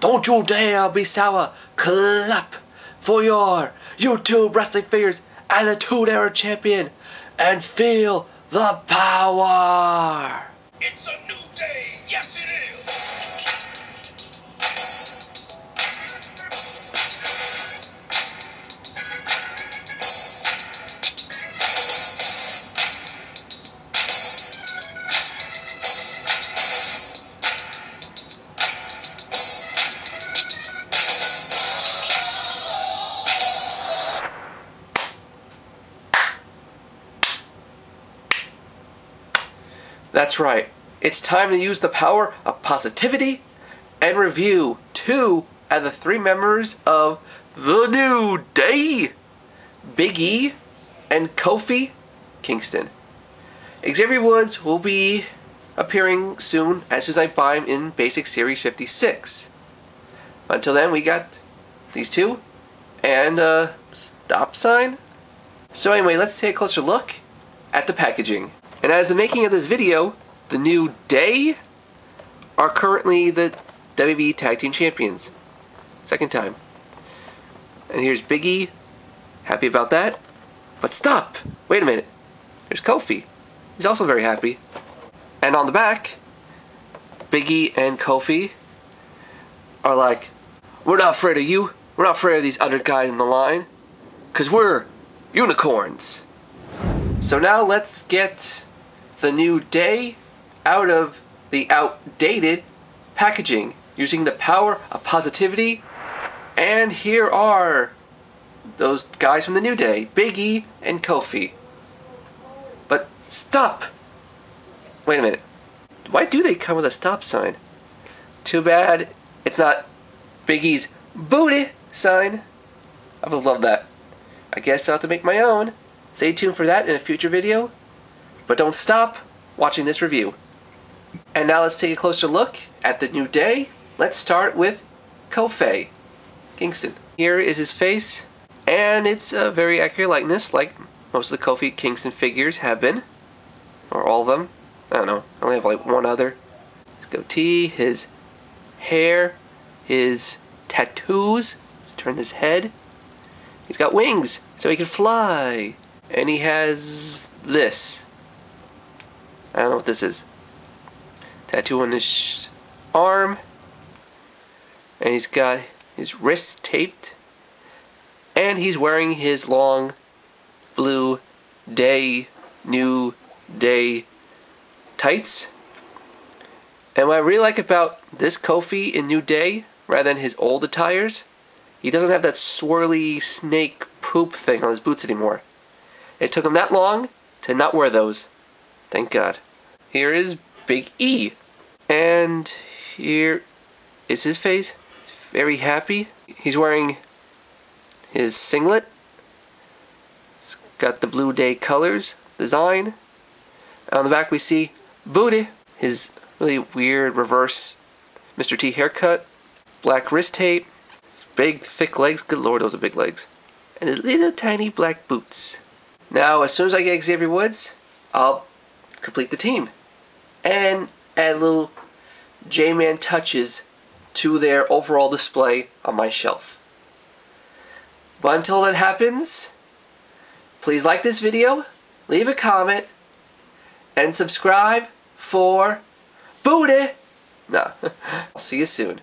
Don't you dare be sour. Clap for your YouTube wrestling figures Attitude Era champion and feel the power. That's right. It's time to use the power of positivity and review two of the three members of The New Day Big E and Kofi Kingston. Xavier Woods will be appearing soon as soon as I buy him in Basic Series 56. Until then, we got these two and a stop sign. So, anyway, let's take a closer look at the packaging. And as the making of this video, the New Day are currently the WWE Tag Team Champions. Second time. And here's Big E. Happy about that. But stop! Wait a minute. There's Kofi. He's also very happy. And on the back, Big E and Kofi are like, We're not afraid of you. We're not afraid of these other guys in the line. Because we're unicorns. So now let's get the new day out of the outdated packaging using the power of positivity. And here are those guys from the new day Big E and Kofi. But stop! Wait a minute. Why do they come with a stop sign? Too bad it's not Big E's booty sign. I would love that. I guess I'll have to make my own. Stay tuned for that in a future video. But don't stop watching this review. And now let's take a closer look at the new day. Let's start with Kofi Kingston. Here is his face, and it's a very accurate likeness, like most of the Kofi Kingston figures have been. Or all of them. I don't know. I only have like one other. His goatee, his hair, his tattoos. Let's turn his head. He's got wings, so he can fly. And he has this. I don't know what this is. Tattoo on his arm. And he's got his wrists taped. And he's wearing his long blue day, new day tights. And what I really like about this Kofi in New Day, rather than his old attires, he doesn't have that swirly snake poop thing on his boots anymore. It took him that long to not wear those. Thank God. Here is Big E. And here is his face. He's very happy. He's wearing his singlet. It's got the Blue Day colors design. On the back we see Booty, his really weird reverse Mr. T haircut, black wrist tape, his big thick legs, good lord those are big legs, and his little tiny black boots. Now as soon as I get Xavier Woods, I'll complete the team and add little J-Man touches to their overall display on my shelf. But until that happens, please like this video, leave a comment, and subscribe for booty. No, I'll see you soon.